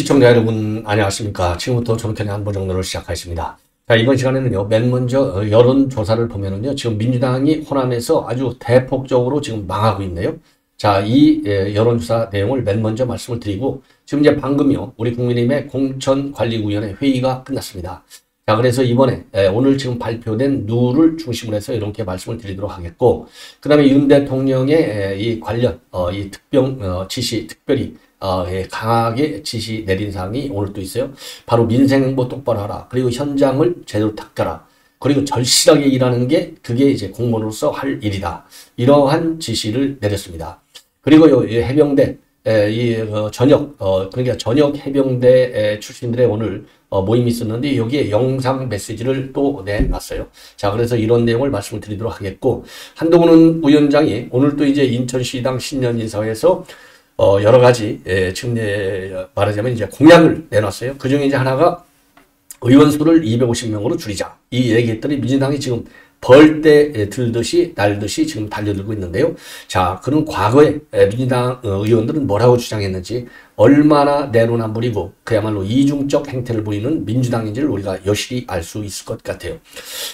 시청자 여러분 안녕하십니까? 지금부터 전편의 한보 정도를 시작하겠습니다. 자 이번 시간에는요 맨 먼저 어, 여론조사를 보면은요 지금 민주당이 호남에서 아주 대폭적으로 지금 망하고 있네요. 자이 예, 여론조사 내용을 맨 먼저 말씀을 드리고 지금 이제 방금요 우리 국민의힘의 공천관리위원회 회의가 끝났습니다 자 그래서 이번에 예, 오늘 지금 발표된 누를 중심으로 해서 이렇게 말씀을 드리도록 하겠고 그 다음에 윤 대통령의 예, 이 관련 어, 이 특별 어, 지시 특별히 어, 예, 강하게 지시 내린 사항이 오늘 또 있어요. 바로 민생행보 똑바로 하라. 그리고 현장을 제대로 닦아라. 그리고 절실하게 일하는 게 그게 이제 공무원으로서 할 일이다. 이러한 지시를 내렸습니다. 그리고 요 해병대 에, 이 어, 전역 어, 그러니까 전역 해병대 출신들의 오늘 어, 모임이 있었는데 여기에 영상 메시지를 또 내놨어요. 자 그래서 이런 내용을 말씀을 드리도록 하겠고 한동훈 위원장이 오늘 또 이제 인천시당 신년 인사에서 어, 여러 가지, 예, 지금 예, 말하자면 이제 공약을 내놨어요. 그 중에 이제 하나가 의원 수를 250명으로 줄이자. 이 얘기했더니 민주당이 지금 벌떼 들듯이 날듯이 지금 달려들고 있는데요. 자, 그럼 과거에 민주당 어, 의원들은 뭐라고 주장했는지 얼마나 내로남불이고 그야말로 이중적 행태를 보이는 민주당인지를 우리가 여실히 알 수 있을 것 같아요.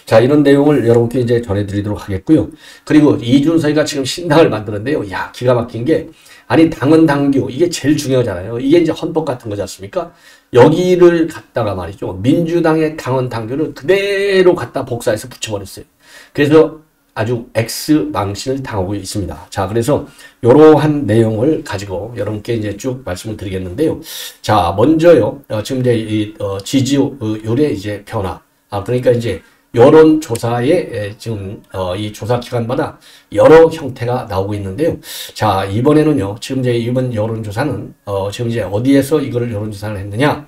자, 이런 내용을 여러분께 이제 전해드리도록 하겠고요. 그리고 이준석이가 지금 신당을 만드는데요. 야, 기가 막힌 게 아니 당헌 당규 이게 제일 중요하잖아요. 이게 이제 헌법 같은 거지 않습니까? 여기를 갖다가 말이죠. 민주당의 당헌 당규를 그대로 갖다 복사해서 붙여버렸어요. 그래서 아주 X 망신을 당하고 있습니다. 자, 그래서 이러한 내용을 가지고 여러분께 이제 쭉 말씀을 드리겠는데요. 자, 먼저요. 어, 지금 이제 이 어, 지지율의 이제 변화. 아, 그러니까 이제 여론조사에 지금 어, 이 조사 기관마다 여러 형태가 나오고 있는데요. 자 이번에는요. 지금 이제 이번 여론조사는 어, 지금 이제 어디에서 이거를 여론조사를 했느냐?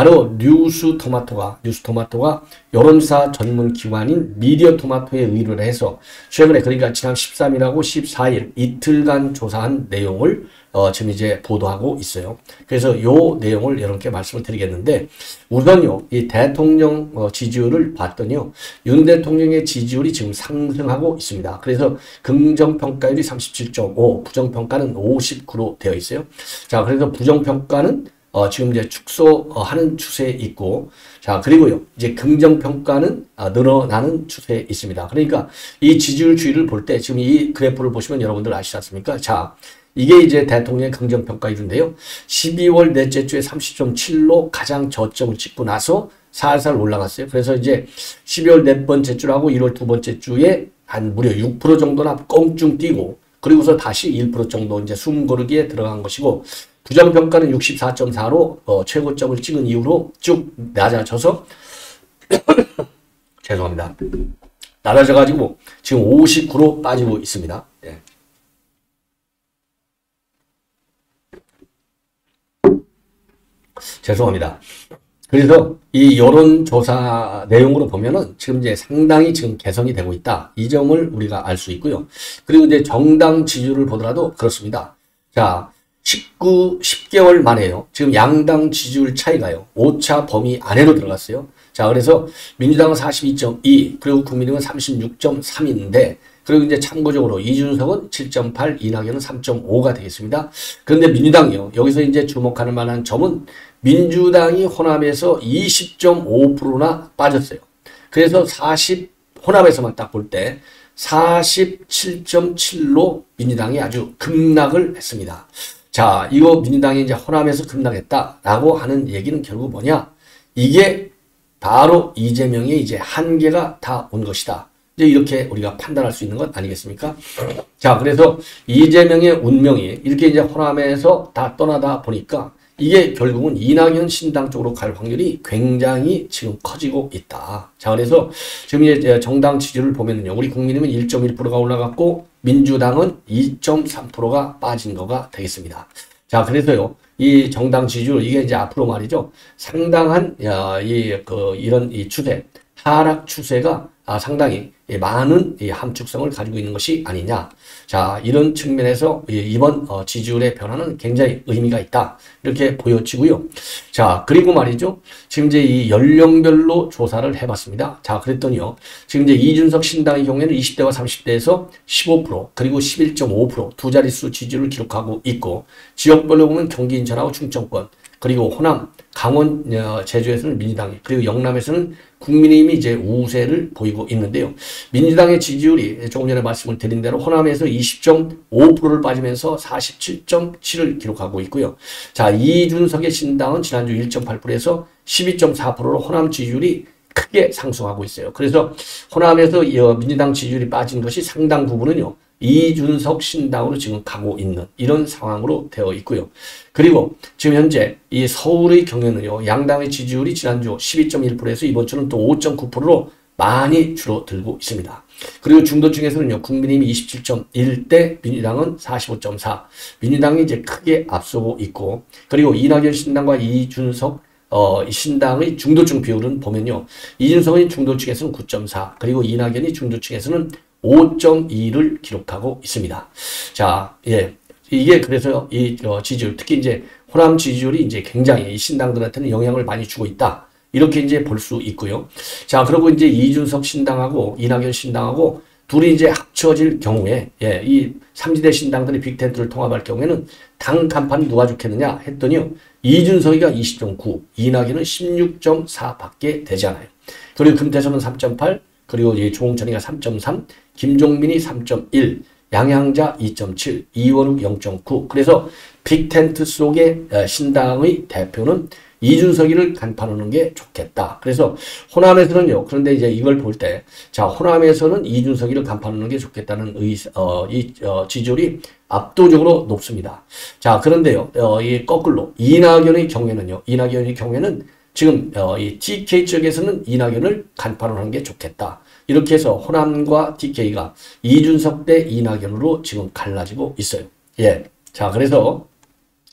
바로 뉴스 토마토가 뉴스 토마토가 여론조사 전문 기관인 미디어 토마토에 의뢰를 해서 최근에 그러니까 지난 13일하고 14일 이틀간 조사한 내용을 어, 지금 이제 보도하고 있어요. 그래서 요 내용을 여러분께 말씀을 드리겠는데 우선요 이 대통령 어, 지지율을 봤더니요 윤 대통령의 지지율이 지금 상승하고 있습니다. 그래서 긍정 평가율이 37.5, 부정 평가는 59로 되어 있어요. 자 그래서 부정 평가는 어, 지금 이제 축소하는 추세에 있고, 자, 그리고요, 이제 긍정평가는 어, 늘어나는 추세에 있습니다. 그러니까 이 지지율 추이를 볼 때 지금 이 그래프를 보시면 여러분들 아시지 않습니까? 자, 이게 이제 대통령의 긍정평가율인데요. 12월 넷째 주에 30.7로 가장 저점을 찍고 나서 살살 올라갔어요. 그래서 이제 12월 네 번째 주라고 1월 두 번째 주에 한 무려 6% 정도나 껑충 뛰고 그리고서 다시 1% 정도 이제 숨 고르기에 들어간 것이고 부정평가는 64.4로 어, 최고점을 찍은 이후로 쭉 낮아져서 죄송합니다. 낮아져가지고 지금 59로 빠지고 있습니다. 예. 죄송합니다. 그래서 이 여론조사 내용으로 보면은 지금 이제 상당히 지금 개선이 되고 있다. 이 점을 우리가 알 수 있고요. 그리고 이제 정당 지지율을 보더라도 그렇습니다. 자, 19, 10개월 만에요. 지금 양당 지지율 차이가요. 5차 범위 안으로 들어갔어요. 자, 그래서 민주당은 42.2, 그리고 국민의힘은 36.3인데, 그리고 이제 참고적으로 이준석은 7.8, 이낙연은 3.5가 되겠습니다. 그런데 민주당이요. 여기서 이제 주목하는 만한 점은 민주당이 호남에서 20.5%나 빠졌어요. 그래서 40, 호남에서만 딱 볼 때 47.7로 민주당이 아주 급락을 했습니다. 자, 이거 민주당이 이제 호남에서 급락했다라고 하는 얘기는 결국 뭐냐? 이게 바로 이재명의 이제 한계가 다 온 것이다. 이제 이렇게 우리가 판단할 수 있는 것 아니겠습니까? 자, 그래서 이재명의 운명이 이렇게 이제 호남에서 다 떠나다 보니까 이게 결국은 이낙연 신당 쪽으로 갈 확률이 굉장히 지금 커지고 있다. 자, 그래서 지금 이제 정당 지지를 보면은요, 우리 국민의힘은 1.1%가 올라갔고, 민주당은 2.3%가 빠진 거가 되겠습니다. 자, 그래서요, 이 정당 지지율, 이게 이제 앞으로 말이죠, 상당한, 야, 이, 그, 이런 이 추세, 하락 추세가 아, 상당히 예, 많은 함축성을 가지고 있는 것이 아니냐. 자, 이런 측면에서 이번 어, 지지율의 변화는 굉장히 의미가 있다. 이렇게 보여지고요. 자, 그리고 말이죠. 지금 이제 이 연령별로 조사를 해봤습니다. 자, 그랬더니요. 지금 이제 이준석 신당의 경우에는 20대와 30대에서 15% 그리고 11.5%두 자릿수 지지율을 기록하고 있고 지역별로 보면 경기 인천하고 충청권 그리고 호남, 강원, 어, 제주에서는 민주당이, 그리고 영남에서는 국민의힘이 이제 우세를 보이고 있는데요. 민주당의 지지율이 조금 전에 말씀을 드린 대로 호남에서 20.5%를 빠지면서 47.7을 기록하고 있고요. 자, 이준석의 신당은 지난주 1.8%에서 12.4%로 호남 지지율이 크게 상승하고 있어요. 그래서 호남에서 민주당 지지율이 빠진 것이 상당 부분은요. 이준석 신당으로 지금 가고 있는 이런 상황으로 되어 있고요. 그리고 지금 현재 이 서울의 경우에는요. 양당의 지지율이 지난주 12.1%에서 이번 주는 또 5.9%로 많이 줄어들고 있습니다. 그리고 중도층에서는요, 국민의힘이 27.1대 민주당은 45.4. 민주당이 이제 크게 앞서고 있고, 그리고 이낙연 신당과 이준석 어, 신당의 중도층 비율은 보면요. 이준석의 중도층에서는 9.4, 그리고 이낙연이 중도층에서는 5.2를 기록하고 있습니다. 자, 예. 이게 그래서 이 어, 지지율, 특히 이제 호남 지지율이 이제 굉장히 신당들한테는 영향을 많이 주고 있다. 이렇게 이제 볼 수 있고요. 자, 그리고 이제 이준석 신당하고 이낙연 신당하고 둘이 이제 합쳐질 경우에, 예, 이 삼지대 신당들이 빅텐트를 통합할 경우에는 당 간판이 누가 좋겠느냐 했더니요. 이준석이가 20.9, 이낙연은 16.4밖에 되지 않아요. 그리고 금태섭은 3.8, 그리고 이 조홍천이가 3.3, 김종민이 3.1, 양양자 2.7, 이원욱 0.9. 그래서 빅텐트 속의 어, 신당의 대표는 이준석이를 간판하는 게 좋겠다. 그래서 호남에서는요. 그런데 이제 이걸 볼 때, 자 호남에서는 이준석이를 간판하는 게 좋겠다는 의, 어, 이 어, 지지율이 압도적으로 높습니다. 자 그런데요, 어, 이 거꾸로 이낙연의 경우에는요. 이낙연의 경우에는 지금 어, 이 TK 측에서는 이낙연을 간판을 하는 게 좋겠다. 이렇게 해서 호남과 TK가 이준석 대 이낙연으로 지금 갈라지고 있어요. 예. 자, 그래서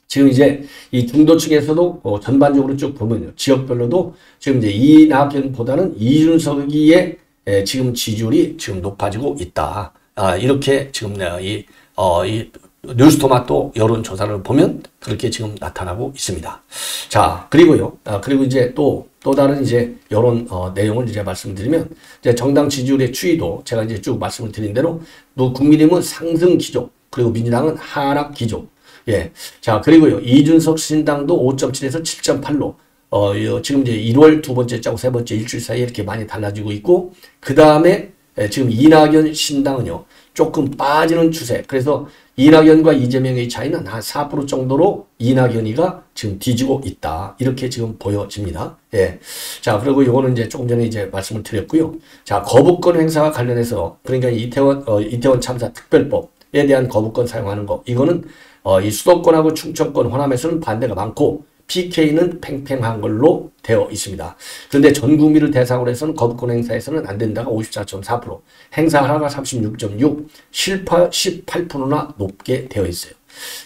지금 이제 이 중도층에서도 어, 전반적으로 쭉 보면요. 지역별로도 지금 이제 이낙연보다는 이준석이의 예, 지금 지지율이 지금 높아지고 있다. 아, 이렇게 지금 이, 어, 이 뉴스토마토 여론조사를 보면 그렇게 지금 나타나고 있습니다. 자, 그리고요. 아, 그리고 이제 또, 또 다른 이제 여론, 어, 내용을 이제 말씀드리면, 이제 정당 지지율의 추이도 제가 이제 쭉 말씀을 드린 대로, 또 국민의힘은 상승 기조, 그리고 민주당은 하락 기조. 예. 자, 그리고요. 이준석 신당도 5.7에서 7.8로, 어, 지금 이제 1월 두 번째 짜고 세 번째 일주일 사이에 이렇게 많이 달라지고 있고, 그 다음에 지금 이낙연 신당은요, 조금 빠지는 추세. 그래서 이낙연과 이재명의 차이는 한 4% 정도로 이낙연이가 지금 뒤지고 있다. 이렇게 지금 보여집니다. 예. 자, 그리고 이거는 이제 조금 전에 이제 말씀을 드렸고요. 자, 거부권 행사와 관련해서 그러니까 이태원, 어, 이태원 참사 특별법에 대한 거부권 사용하는 거. 이거는 어, 이 수도권하고 충청권, 호남에서는 반대가 많고 PK는 팽팽한 걸로 되어 있습니다. 그런데 전 국민을 대상으로 해서는 거부권 행사에서는 안 된다가 54.4%, 행사하라가 36.6, 실파 18%나 높게 되어 있어요.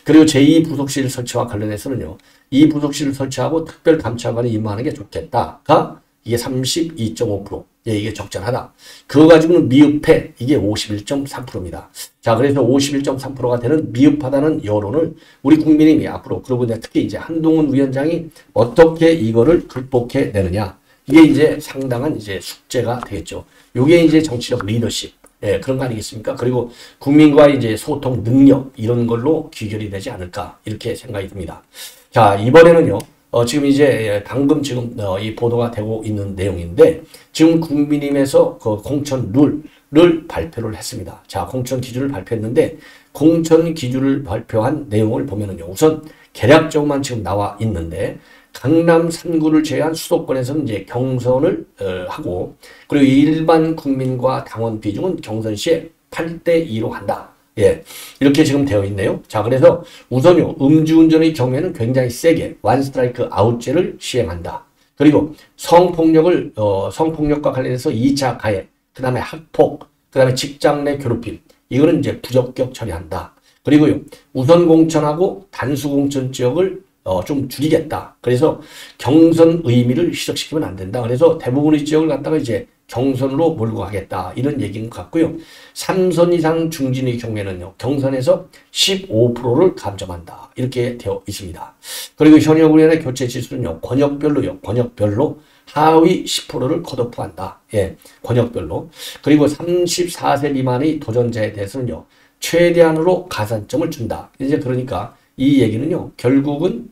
그리고 제2부속실 설치와 관련해서는요. 이 부속실을 설치하고 특별 감찰관이 임하는 게 좋겠다가 이게 32.5%. 예, 이게 적절하다. 그거 가지고는 미흡해. 이게 51.3%입니다. 자, 그래서 51.3%가 되는 미흡하다는 여론을 우리 국민의힘이 앞으로, 그러고 특히 이제 한동훈 위원장이 어떻게 이거를 극복해 내느냐. 이게 이제 상당한 이제 숙제가 되겠죠. 요게 이제 정치적 리더십. 예, 그런 거 아니겠습니까? 그리고 국민과 이제 소통 능력, 이런 걸로 귀결이 되지 않을까. 이렇게 생각이 듭니다. 자, 이번에는요. 어, 지금 이제 방금 지금 어, 이 보도가 되고 있는 내용인데 지금 국민의힘에서 그 공천 룰을 발표를 했습니다. 자, 공천 기준을 발표했는데 공천 기준을 발표한 내용을 보면은요. 우선 계략적으로만 지금 나와 있는데 강남 3구를 제외한 수도권에서는 이제 경선을 어, 하고 그리고 일반 국민과 당원 비중은 경선 시에 8대 2로 한다. 예. 이렇게 지금 되어 있네요. 자, 그래서 우선요, 음주운전의 경우에는 굉장히 세게 완 스트라이크 아웃제를 시행한다. 그리고 성폭력을, 어, 성폭력과 관련해서 2차 가해, 그 다음에 학폭, 그 다음에 직장 내 괴롭힘, 이거는 이제 부적격 처리한다. 그리고요, 우선 공천하고 단수 공천 지역을 어, 좀 줄이겠다. 그래서 경선 의미를 희석시키면 안 된다. 그래서 대부분의 지역을 갖다가 이제 경선으로 몰고 가겠다. 이런 얘기인 것 같고요. 3선 이상 중진의 경우에는요. 경선에서 15%를 감점한다. 이렇게 되어 있습니다. 그리고 현역 의원의 교체 지수는요. 권역별로요. 권역별로 하위 10%를 컷오프한다. 예, 권역별로. 그리고 34세 미만의 도전자에 대해서는요. 최대한으로 가산점을 준다. 이제 그러니까 이 얘기는요. 결국은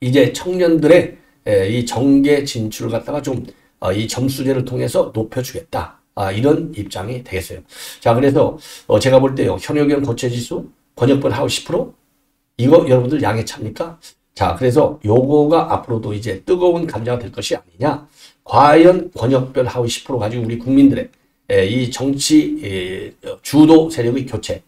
이제 청년들의 이 정계 진출을 갖다가 좀 이 어, 점수제를 통해서 높여주겠다. 아, 이런 입장이 되겠어요. 자, 그래서 어, 제가 볼 때요. 현역연 고체지수, 권역별 하위 10% 이거 여러분들 양해 찹니까? 자, 그래서 요거가 앞으로도 이제 뜨거운 감자가 될 것이 아니냐. 과연 권역별 하위 10% 가지고 우리 국민들의 이 정치 주도 세력의 교체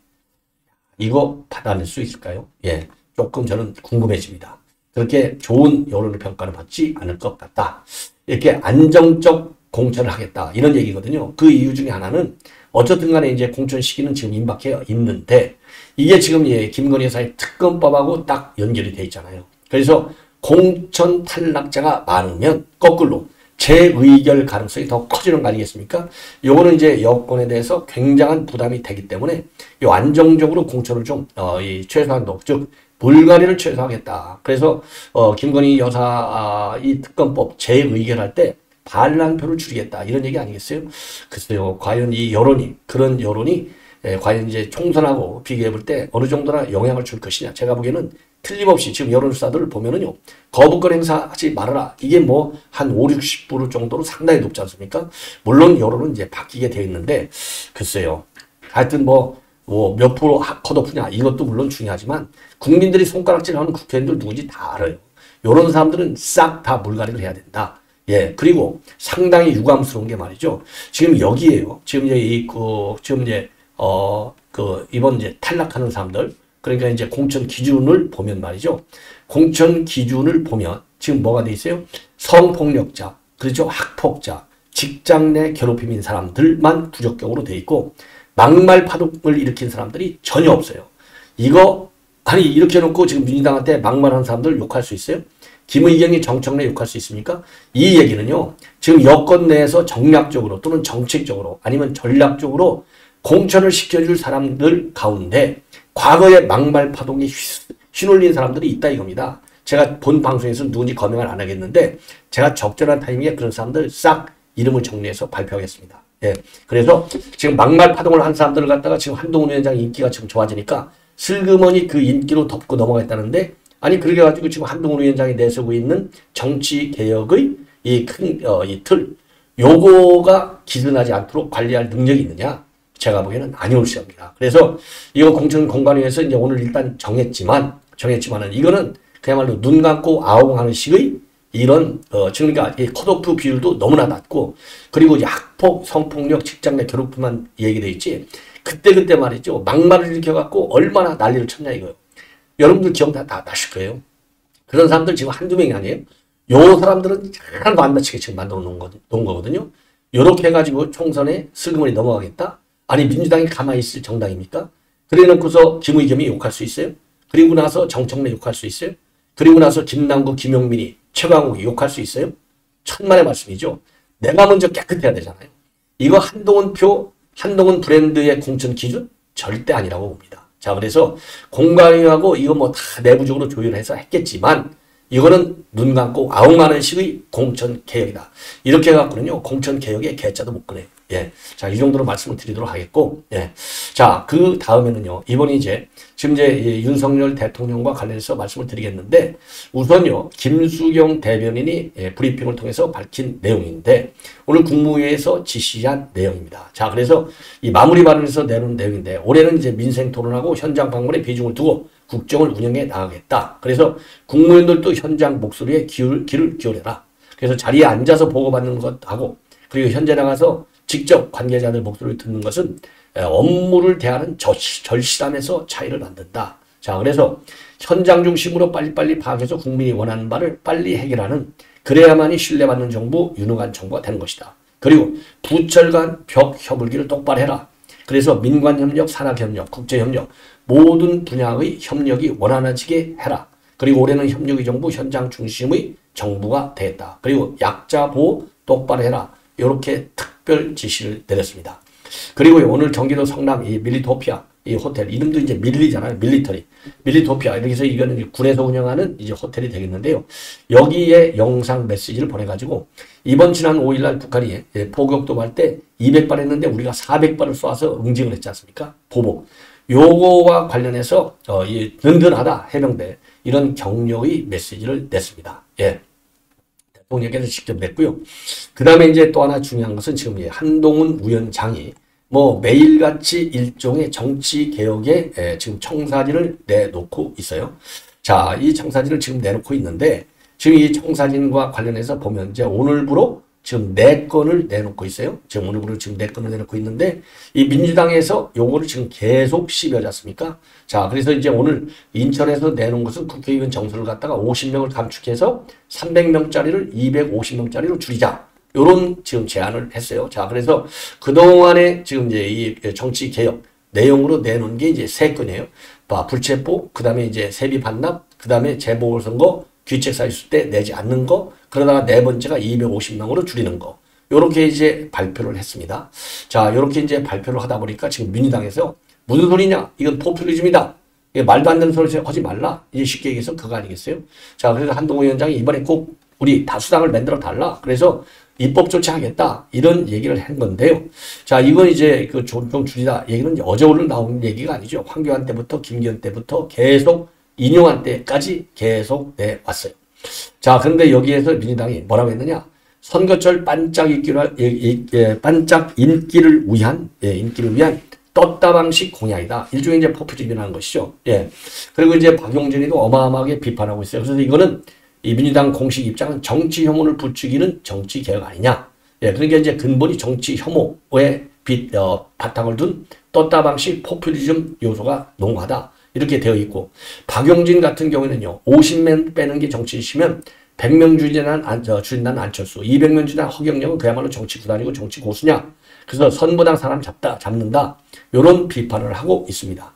이거 받아낼 수 있을까요? 예, 조금 저는 궁금해집니다. 그렇게 좋은 여론의 평가를 받지 않을 것 같다. 이렇게 안정적 공천을 하겠다. 이런 얘기거든요. 그 이유 중에 하나는 어쨌든 간에 이제 공천 시기는 지금 임박해 있는데 이게 지금 예, 김건희 여사의 특검법하고 딱 연결이 돼 있잖아요. 그래서 공천 탈락자가 많으면 거꾸로 재의결 가능성이 더 커지는 거 아니겠습니까? 요거는 이제 여권에 대해서 굉장한 부담이 되기 때문에 요 안정적으로 공천을 좀, 어, 이 최소한도, 즉, 불가리를 최소화하겠다. 그래서, 어, 김건희 여사, 아, 이 특검법 재의결할 때 반란표를 줄이겠다. 이런 얘기 아니겠어요? 글쎄요, 과연 이 여론이, 그런 여론이 예, 과연 이제 총선하고 비교해 볼 때 어느 정도나 영향을 줄 것이냐. 제가 보기에는 틀림없이 지금 여론조사들을 보면은요. 거부권 행사하지 말아라. 이게 뭐 한 5, 60% 정도로 상당히 높지 않습니까? 물론 여론은 이제 바뀌게 되어 있는데 글쎄요. 하여튼 뭐 뭐 몇 프로 컷오프냐 이것도 물론 중요하지만 국민들이 손가락질하는 국회의원들 누군지 다 알아요. 이런 사람들은 싹 다 물갈이를 해야 된다. 예, 그리고 상당히 유감스러운 게 말이죠. 지금 여기에요. 지금 이제 이, 그, 지금 이제 어, 그, 이번 이제 탈락하는 사람들, 그러니까 이제 공천 기준을 보면 말이죠. 공천 기준을 보면 지금 뭐가 돼 있어요? 성폭력자, 그렇죠? 학폭자, 직장 내 괴롭힘인 사람들만 부적격으로 돼 있고, 막말 파동을 일으킨 사람들이 전혀 없어요. 이거, 아니, 이렇게 해놓고 지금 민주당한테 막말하는 사람들 욕할 수 있어요? 김의경이 정청래 욕할 수 있습니까? 이 얘기는요, 지금 여권 내에서 정략적으로 또는 정책적으로 아니면 전략적으로 공천을 시켜줄 사람들 가운데 과거에 막말 파동에 휘둘린 사람들이 있다 이겁니다. 제가 본 방송에서 누군지 거명을 안 하겠는데 제가 적절한 타이밍에 그런 사람들 싹 이름을 정리해서 발표하겠습니다. 예. 그래서 지금 막말 파동을 한 사람들을 갖다가 지금 한동훈 위원장 인기가 지금 좋아지니까 슬그머니 그 인기로 덮고 넘어가겠다는데 아니 그렇게 가지고 지금 한동훈 위원장이 내세우고 있는 정치 개혁의 이큰 어, 이 틀 요거가 기준하지 않도록 관리할 능력이 있느냐? 제가 보기에는 아니올 시합니다. 그래서 이거 공천 공간위에서 이제 오늘 일단 정했지만 정했지만은 이거는 그야말로 눈 감고 아웅하는 식의 이런 어 그러니까 이 컷오프 비율도 너무나 낮고 그리고 학폭, 성폭력, 직장 내 괴롭힘만 얘기돼 있지 그때 그때 말이죠 막말을 일으켜 갖고 얼마나 난리를 쳤냐 이거요. 여러분들 기억 다, 다 나실 거예요. 그런 사람들 지금 한두 명이 아니에요. 요 사람들은 하나도 안 다치게 지금 만들어 놓은, 거, 놓은 거거든요. 요렇게 해가지고 총선에 슬그머니 넘어가겠다. 아니 민주당이 가만히 있을 정당입니까? 그래 놓고서 김의겸이 욕할 수 있어요? 그리고 나서 정청래 욕할 수 있어요? 그리고 나서 김남구, 김용민이, 최강욱이 욕할 수 있어요? 천만의 말씀이죠. 내가 먼저 깨끗해야 되잖아요. 이거 한동훈 표, 한동훈 브랜드의 공천 기준 절대 아니라고 봅니다. 자, 그래서 공관위하고 이거 뭐 다 내부적으로 조율해서 했겠지만 이거는 눈 감고 아웅하는 식의 공천 개혁이다. 이렇게 해갖고는요, 공천 개혁의 개자도 못 꺼내요. 예. 자, 이 정도로 말씀을 드리도록 하겠고, 예. 자, 그 다음에는요, 이번에 이제, 지금 이제 윤석열 대통령과 관련해서 말씀을 드리겠는데, 우선요, 김수경 대변인이 예, 브리핑을 통해서 밝힌 내용인데, 오늘 국무회에서 지시한 내용입니다. 자, 그래서 이 마무리 발언에서 내놓은 내용인데, 올해는 이제 민생 토론하고 현장 방문에 비중을 두고 국정을 운영해 나가겠다. 그래서 국무위원들도 현장 목소리에 귀를 기울여라. 그래서 자리에 앉아서 보고받는 것하고, 그리고 현재 나가서 직접 관계자들 목소리를 듣는 것은 업무를 대하는 절실함에서 차이를 만든다. 자, 그래서 현장 중심으로 빨리빨리 파악해서 국민이 원하는 바를 빨리 해결하는 그래야만이 신뢰받는 정부, 유능한 정부가 되는 것이다. 그리고 부처 간 벽 협을기를 똑바로 해라. 그래서 민관협력, 산학협력, 국제협력 모든 분야의 협력이 원활해지게 해라. 그리고 올해는 협력의 정부 현장 중심의 정부가 됐다. 그리고 약자 보호 똑바로 해라. 이렇게 특별 지시를 내렸습니다. 그리고 오늘 경기도 성남 이 밀리토피아 이 호텔 이름도 이제 밀리잖아요. 밀리터리. 밀리토피아. 이렇게 해서 이거는 군에서 운영하는 이제 호텔이 되겠는데요. 여기에 영상 메시지를 보내가지고 이번 지난 5일날 북한이 예, 포격 도발 때 200발 했는데 우리가 400발을 쏴서 응징을 했지 않습니까? 보복. 요거와 관련해서 어, 이 든든하다 해병대 이런 격려의 메시지를 냈습니다. 예. 대통령께서 직접 냈고요. 그 다음에 이제 또 하나 중요한 것은 지금 한동훈 위원장이 뭐 매일같이 일종의 정치 개혁에 지금 청사진을 내놓고 있어요. 자, 이 청사진을 지금 내놓고 있는데 지금 이 청사진과 관련해서 보면 이제 오늘부로 지금 네 건을 내놓고 있어요. 지금 오늘부로 지금 네 건을 내놓고 있는데 이 민주당에서 요거를 지금 계속 시비하지 않습니까? 자, 그래서 이제 오늘 인천에서 내놓은 것은 국회의원 정수를 갖다가 50명을 감축해서 300명짜리를 250명짜리로 줄이자. 요런 지금 제안을 했어요. 자, 그래서 그동안에 지금 이제 이 정치 개혁 내용으로 내놓은 게 이제 세 건이에요. 봐, 불체포, 그 다음에 이제 세비 반납, 그 다음에 재보궐선거, 귀책사 있을 때 내지 않는 거, 그러다가 네 번째가 250명으로 줄이는 거. 요렇게 이제 발표를 했습니다. 자, 요렇게 이제 발표를 하다 보니까 지금 민주당에서 무슨 소리냐? 이건 포퓰리즘이다. 이게 말도 안 되는 소리 하지 말라. 이제 쉽게 얘기해서 그거 아니겠어요? 자, 그래서 한동훈 위원장이 이번에 꼭 우리 다수당을 만들어 달라. 그래서 입법 조치하겠다. 이런 얘기를 한 건데요. 자, 이건 이제 그 조정 줄이다 얘기는 어제 오늘 나온 얘기가 아니죠. 황교안 때부터 김기현 때부터 계속 인용한 때까지 계속 내 왔어요. 자, 그런데 여기에서 민주당이 뭐라고 했느냐? 선거철 반짝 인기를, 예, 반짝 인기를 위한, 예, 인기를 위한 떴다 방식 공약이다. 일종의 이제 포퓰리즘이라는 것이죠. 예. 그리고 이제 박용진이도 어마어마하게 비판하고 있어요. 그래서 이거는 이 민주당 공식 입장은 정치 혐오를 부추기는 정치 개혁 아니냐. 예, 그러니까 이제 근본이 정치 혐오에 빛, 어, 바탕을 둔 떴다 방식 포퓰리즘 요소가 농하다. 이렇게 되어 있고, 박용진 같은 경우에는요, 50명 빼는 게 정치시면 100명 줄이는 안, 저, 줄인다는 안철수, 200명 줄이는 허경영은 그야말로 정치 구단이고 정치 고수냐. 그래서 선보당 사람 잡다, 잡는다. 요런 비판을 하고 있습니다.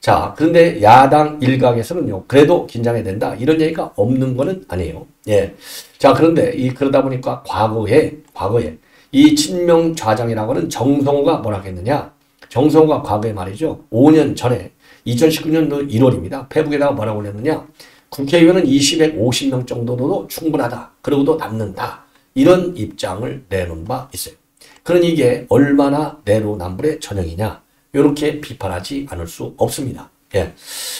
자, 그런데 야당 일각에서는요, 그래도 긴장해야 된다. 이런 얘기가 없는 거는 아니에요. 예. 자, 그런데 이, 그러다 보니까 과거에, 과거에 이 친명 좌장이라고 하는 정성호가 뭐라 했느냐? 정성호가 과거에 말이죠. 5년 전에 2019년도 1월입니다. 페북에다가 뭐라고 올렸느냐? 국회의원은 20에 50명 정도도 충분하다. 그러고도 남는다. 이런 입장을 내놓은 바 있어요. 그런 이게 얼마나 내로남불의 전형이냐? 이렇게 비판하지 않을 수 없습니다. 예.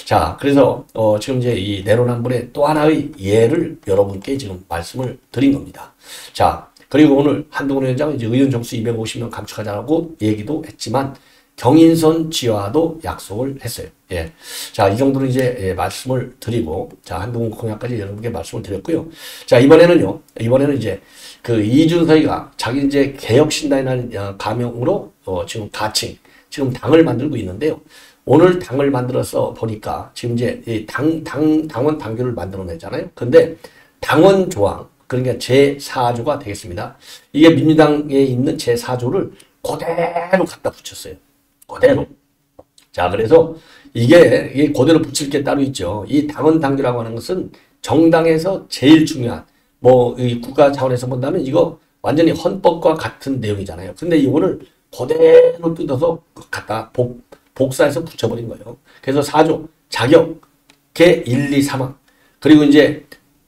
자, 그래서, 어, 지금 이제 이 내로남불의 또 하나의 예를 여러분께 지금 말씀을 드린 겁니다. 자, 그리고 오늘 한동훈 위원장은 이제 의원 정수 250명 감축하자고 얘기도 했지만, 경인선 지화도 약속을 했어요. 예. 자, 이 정도로 이제 예, 말씀을 드리고, 자, 한동훈 공약까지 여러분께 말씀을 드렸고요. 자, 이번에는요, 이번에는 이제 그 이준석이가 자기 이제 개혁신당이라는 어, 가명으로 어, 지금 가칭, 지금 당을 만들고 있는데요. 오늘 당을 만들어서 보니까 지금 이제 당, 당, 당원 당규를 만들어냈잖아요. 근데 당원 조항, 그러니까 제4조가 되겠습니다. 이게 민주당에 있는 제4조를 그대로 갖다 붙였어요. 그대로. 자, 그래서 이게, 이게 그대로 붙일 게 따로 있죠. 이 당원 당규라고 하는 것은 정당에서 제일 중요한, 뭐, 이 국가 차원에서 본다면 이거 완전히 헌법과 같은 내용이잖아요. 근데 이거를 그대로 뜯어서 갖다 복, 복사해서 붙여버린 거예요. 그래서 4조 자격 개 1, 2, 3항 그리고 이제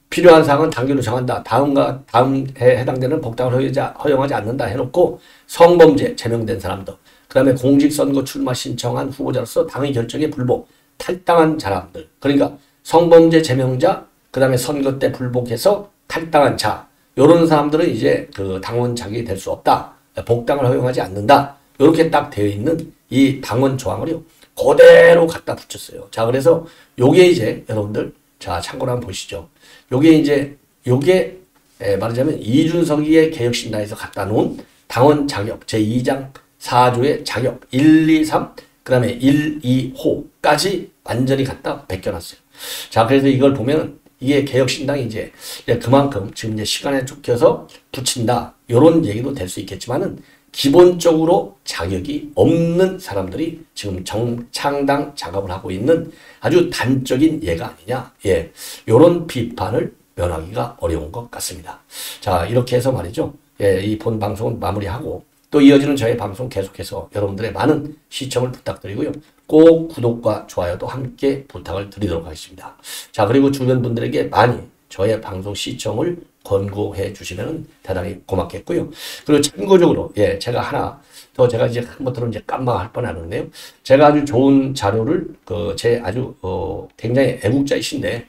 필요한 사항은 당규로 정한다. 다음과 다음 해 해당되는 복당을 허용하지, 않는다 해놓고 성범죄 제명된 사람들 그 다음에 공직선거 출마 신청한 후보자로서 당의 결정에 불복 탈당한 사람들 그러니까 성범죄 제명자 그 다음에 선거 때 불복해서 탈당한 자 요런 사람들은 이제 그 당원 자격이 될 수 없다. 복당을 허용하지 않는다. 이렇게 딱 되어 있는 이 당원 조항을요. 그대로 갖다 붙였어요. 자, 그래서 요게 이제 여러분들 자, 참고로 한번 보시죠. 요게 이제 요게 말하자면 이준석이의 개혁신당에서 갖다 놓은 당원 자격 제2장 4조의 자격 1, 2, 3, 그 다음에 1, 2호까지 완전히 갖다 베껴놨어요. 자, 그래서 이걸 보면 이게 개혁신당이 이제 그만큼 지금 이제 시간에 쫓겨서 붙인다. 요런 얘기도 될 수 있겠지만은 기본적으로 자격이 없는 사람들이 지금 정창당 작업을 하고 있는 아주 단적인 예가 아니냐. 예. 요런 비판을 면하기가 어려운 것 같습니다. 자, 이렇게 해서 말이죠. 예, 이 본 방송은 마무리하고 또 이어지는 저의 방송 계속해서 여러분들의 많은 시청을 부탁드리고요. 꼭 구독과 좋아요도 함께 부탁을 드리도록 하겠습니다. 자, 그리고 주변 분들에게 많이 저의 방송 시청을 권고해 주시면 대단히 고맙겠고요. 그리고 참고적으로, 예, 제가 하나 더 제가 이제 한 번들은 이제 깜빡할 뻔 하는데요. 제가 아주 좋은 자료를 그 제 아주 어 굉장히 애국자이신데 어,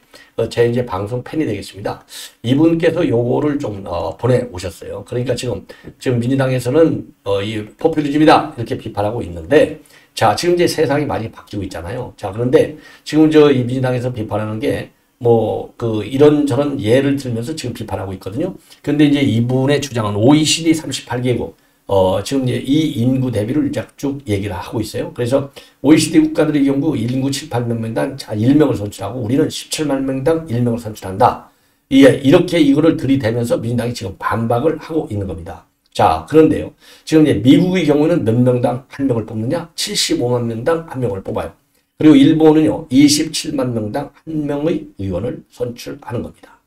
제 이제 방송 팬이 되겠습니다. 이분께서 요거를 좀 어, 보내 오셨어요. 그러니까 지금 지금 민주당에서는 어, 이 포퓰리즘이다 이렇게 비판하고 있는데 자 지금 이제 세상이 많이 바뀌고 있잖아요. 자 그런데 지금 저 이 민주당에서 비판하는 게 뭐 그 이런 저런 예를 들면서 지금 비판하고 있거든요. 근데 이제 이분의 주장은 OECD 38개국 어, 지금 이 인구 대비를 쭉 얘기를 하고 있어요. 그래서 OECD 국가들의 경우 인구 7, 8만 명당 자 1명을 선출하고 우리는 17만 명당 1명을 선출한다. 예, 이렇게 이거를 들이대면서 민주당이 지금 반박을 하고 있는 겁니다. 자, 그런데요. 지금 이제 미국의 경우는 몇 명당 한 명을 뽑느냐? 75만 명당 한 명을 뽑아요. 그리고 일본은요, 27만 명당 한 명의 의원을 선출하는 겁니다.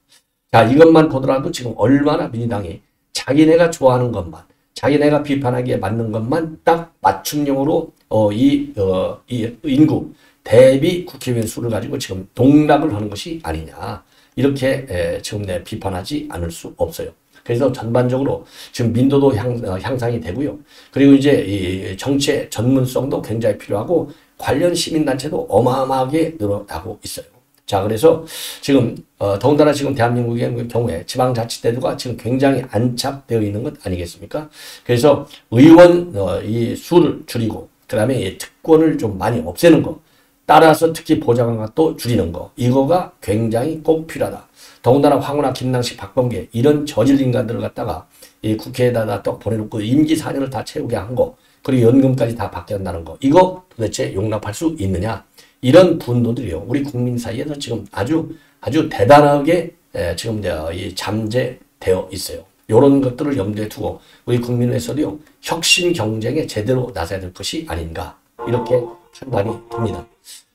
자, 이것만 보더라도 지금 얼마나 민주당이 자기네가 좋아하는 것만 자기네가 비판하기에 맞는 것만 딱 맞춤형으로 어, 이, 어, 이 인구 대비 국회의원 수를 가지고 지금 동락을 하는 것이 아니냐. 이렇게 에, 지금 내 비판하지 않을 수 없어요. 그래서 전반적으로 지금 민도도 향, 어, 향상이 되고요. 그리고 이제 이 정치의 전문성도 굉장히 필요하고 관련 시민단체도 어마어마하게 늘어나고 있어요. 자, 그래서 지금, 어, 더군다나 지금 대한민국의 경우에 지방자치제도가 지금 굉장히 안착되어 있는 것 아니겠습니까? 그래서 의원, 어, 이 수를 줄이고, 그 다음에 특권을 좀 많이 없애는 거, 따라서 특히 보장한것도 줄이는 거, 이거가 굉장히 꼭 필요하다. 더군다나 황운하, 김낭식, 박범계, 이런 저질 인간들을 갖다가 이 국회에다가 또 보내놓고 임기 4년을 다 채우게 한 거, 그리고 연금까지 다 받게 한다는 거, 이거 도대체 용납할 수 있느냐? 이런 분노들이요. 우리 국민 사이에서 지금 아주 아주 대단하게 지금 이 잠재되어 있어요. 이런 것들을 염두에 두고 우리 국민에서도요 혁신 경쟁에 제대로 나서야 될 것이 아닌가 이렇게 판단이 듭니다.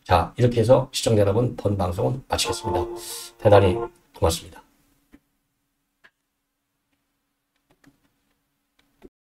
자 이렇게 해서 시청자 여러분 본 방송은 마치겠습니다. 대단히 고맙습니다.